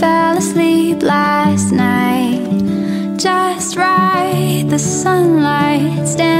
fell asleep last night. Just right, the sunlight stands.